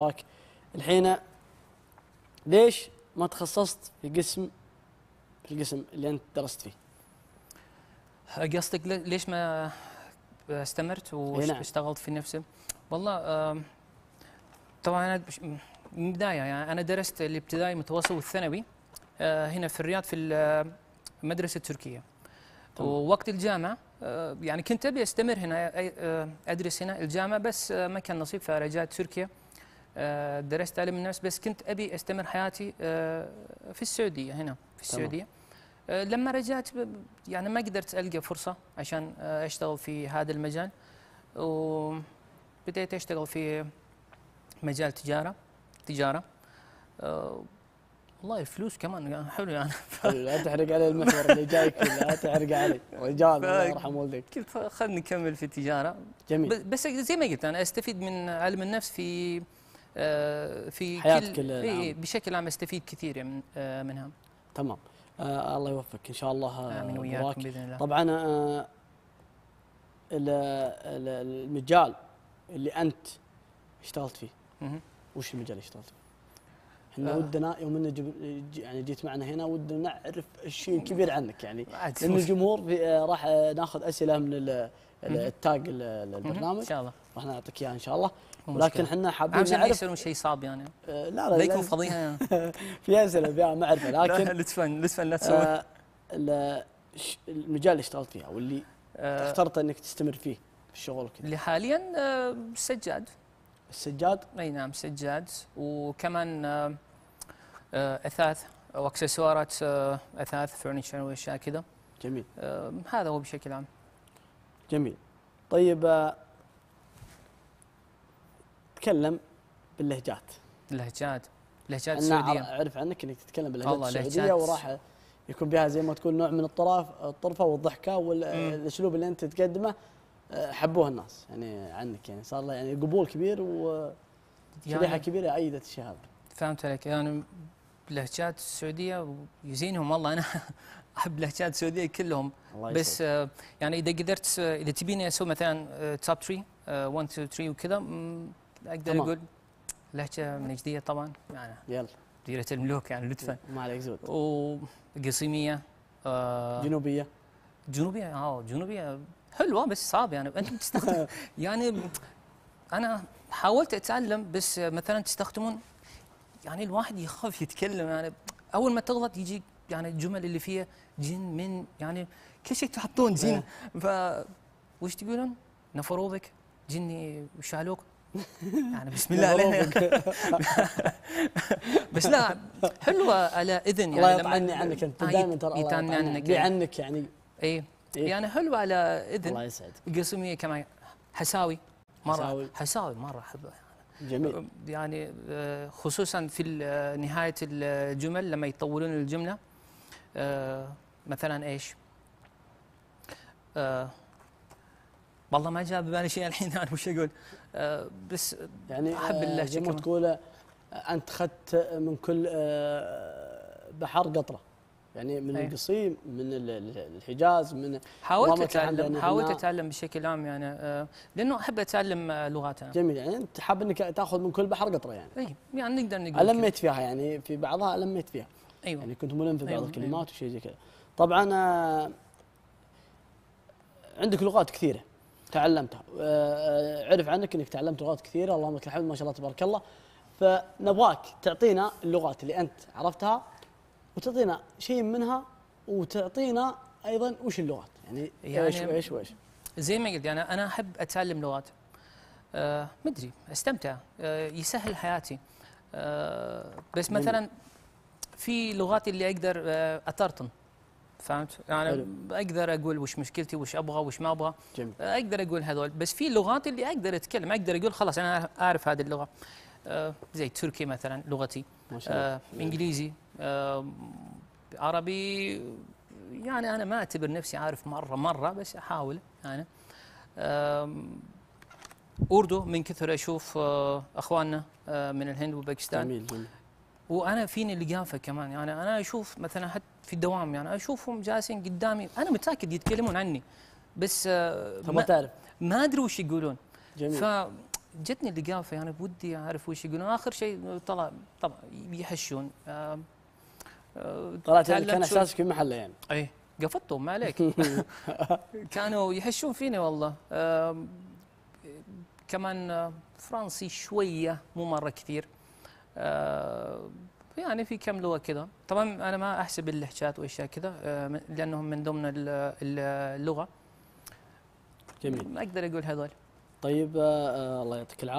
وراك الحين ليش ما تخصصت في قسم في القسم اللي أنت درست فيه؟ قصدك لي- ليش ما استمرت. واشتغلت في نفسه؟ والله آم، طبعا أنا من البدايه يعني أنا درست الابتدائي المتوسط والثانوي آه، هنا في الرياض في المدرسة التركيه. ووقت الجامعة يعني كنت أبي أستمر هنا أدرس هنا الجامعة بس ما كان نصيب فرجعت تركيا درست علم النفس بس كنت أبي أستمر حياتي آه، في السعودية هنا في. السعودية. آه، لما رجعت يعني ما قدرت ألقى فرصة عشان آه، أشتغل في هذا المجال وبديت أشتغل في مجال تجارة تجارة. آه، والله الفلوس كمان يعني حلو يعني. لا تحرق علي المحور اللي جايك لا تحرق علي. رجال الله يرحم والديك. قلت خلني نكمل في التجارة. جميل. بس زي ما قلت أنا أستفيد من علم النفس في آه، في حياتك كل العامة. إيه، بشكل عام استفيد كثير من آه، منها تمام آه الله يوفقك إن شاء الله آه، آمين. وياكم بإذن الله طبعا آه ال- ال- المجال اللي أنت اشتغلت فيه. وش المجال اللي اشتغلت فيه؟ إحنا آه. ودنا يوم ج- يعني جيت معنا هنا ودنا نعرف الشيء الكبير عنك يعني لأن الجمهور آه، راح آه، ناخذ أسئلة من. التاج. البرنامج إن شاء الله راح نعطيك إياها إن شاء الله. ولكن. إحنا حابين اهم شيء ما نعرف يصيرون شيء صعب يعني. آه، لا لا لا يكون فضيحة. في اسئله فيها معرفه لا لكن لطفا لطفا لا تسوي. آه، المجال اللي اشتغلت فيه أو اللي آه، اخترت إنك تستمر فيه في الشغل وكذا. اللي حاليا آه، سجاد. السجاد؟ أي نعم سجاد. وكمان آه، أثاث واكسسوارات آه، أثاث فرنشر وأشياء كذا. جميل. هذا هو بشكل عام. جميل. طيب آه، تكلم باللهجات. اللهجات اللهجات أنا السعوديه اعرف عنك إنك تتكلم باللهجات السعودية لهجات. وراح يكون بها زي ما تقول نوع من الطرف الطرفة والضحكة. والاسلوب اللي أنت تقدمه آه، حبوه الناس يعني عنك. يعني صار له يعني قبول كبير وشريحه يعني كبيرة ايدت الشيء هذا فهمت عليك. يعني اللهجات السعودية يزينهم. والله أنا أحب اللهجات السعودية كلهم. الله بس. آه، يعني إذا قدرت آه، إذا تبيني أسوي مثلا توب 3 1 2 3 وكذا أقدر تمام. أقول لهجه نجديه طبعا يعني يلا. ديرة الملوك يعني لطفا. ما عليك زود. وقصيميه آه، جنوبية. جنوبية آه جنوبية حلوة بس صعب يعني. أنت بتستخدم يعني أنا حاولت أتعلم بس مثلا تستخدمون يعني الواحد يخاف يتكلم يعني. أول ما تغلط يجي يعني الجمل اللي فيها جن من يعني كل شيء تحطون جن. ف وش تقولون؟ نفروا بك جني وشالوك يعني بسم الله علينا بس لا حلوة على إذن يعني الله يطعني عنك أنت آه، دائما ترى يطعني عنك لي يعني. عنك يعني. اي إيه؟ يعني حلوة على إذن. الله يسعدك. قسمية كمان حساوي. مرة. حساوي. حساوي, مرة أحبه جميل. يعني آه، خصوصا في آه، نهاية الجمل لما يطولون الجملة آه، مثلا إيش؟ والله ما جاء ببالي شيء الحين أنا وش أقول؟ آه، بس يعني أحب آه، اللهجة زي ما كمان. تقول آه، أنت اخذت من كل بحر قطرة. يعني من أي. القصيم من ال- ال- الحجاز من حاولت اتعلم حاولت أتعلم بشكل عام يعني لأنه أحب أتعلم لغات أنا جميل. يعني أنت حاب إنك تأخذ من كل بحر قطرة يعني. اي يعني نقدر نقول. ألميت فيها يعني في بعضها ألميت فيها. أيوه. يعني كنت ملم في بعض أيوة، الكلمات وشيء زي كذا. طبعا عندك لغات كثيرة. تعلمتها. آه، آه، عرف عنك إنك تعلمت لغات كثيرة. اللهم لك الحمد. ما شاء الله تبارك الله. فنبغاك تعطينا اللغات اللي أنت عرفتها وتعطينا شيء منها وتعطينا أيضا وش اللغات. يعني, يعني إيش وايش وايش زي ما قلت يعني أنا أحب أتعلم لغات. آه مدري أستمتع. آه يسهل حياتي. آه بس. مثلا في لغات اللي أقدر آه أطرطن. فهمت؟ يعني حلو. أقدر أقول وش مشكلتي وش أبغى وش ما أبغى. جميل. آه أقدر أقول هذول. بس في لغات اللي أقدر أتكلم. أقدر أقول خلاص أنا أعرف هذه اللغة. آه زي تركي مثلا لغتي. ما شاء الله. آه إنجليزي. آه عربي. يعني أنا ما أعتبر نفسي عارف مرة مرة بس أحاول يعني. آم، أردو من كثر أشوف آه، أخواننا آه، من الهند وباكستان. جميل جميل. وأنا فيني لقافه كمان. يعني أنا أشوف مثلا حتى في الدوام يعني أشوفهم جالسين قدامي. أنا متأكد يتكلمون عني. بس آه، ما, تعرف ما أدري وش يقولون. جميل. ف جتني اللقافه يعني بودي أعرف وش يقولون. آخر شيء طلع طبعا يحشون. آه، آه، طلعت يعني كان احساسك في محله يعني اي قفطتهم ما عليك. كانوا يحشون فيني والله. كمان فرنسي شوية مو مرة كثير. يعني في كم لغة كذا. طبعا أنا ما أحسب اللهجات وأشياء كذا آه، لأنهم من ضمن ال- ال- اللغة. جميل. ما أقدر أقول هذول. طيب آه، آه، الله يعطيك العافية.